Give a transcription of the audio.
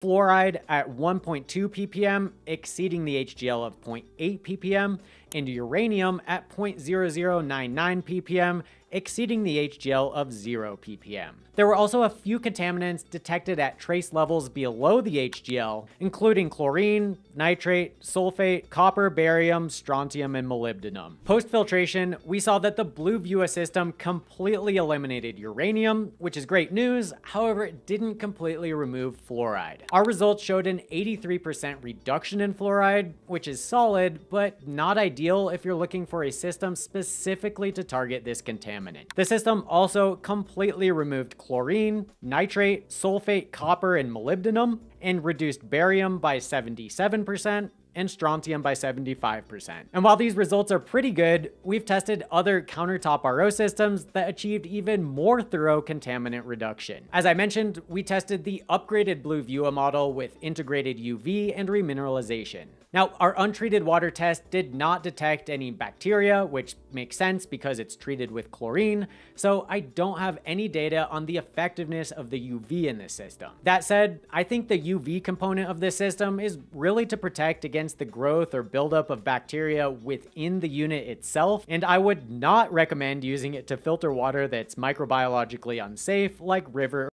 fluoride at 1.2 ppm, exceeding the HGL of 0.8 ppm, and uranium at 0.0099 ppm, exceeding the HGL of 0 ppm. There were also a few contaminants detected at trace levels below the HGL, including chlorine, nitrate, sulfate, copper, barium, strontium, and molybdenum. Post-filtration, we saw that the BlueVua system completely eliminated uranium, which is great news, however, it didn't completely remove fluoride. Our results showed an 83% reduction in fluoride, which is solid, but not ideal if you're looking for a system specifically to target this contaminant. The system also completely removed chlorine, nitrate, sulfate, copper, and molybdenum, and reduced barium by 77%, and strontium by 75%. And while these results are pretty good, we've tested other countertop RO systems that achieved even more thorough contaminant reduction. As I mentioned, we tested the upgraded Blue model with integrated UV and remineralization. Now, our untreated water test did not detect any bacteria, which makes sense because it's treated with chlorine, so I don't have any data on the effectiveness of the UV in this system. That said, I think the UV component of this system is really to protect against the growth or buildup of bacteria within the unit itself, and I would not recommend using it to filter water that's microbiologically unsafe like river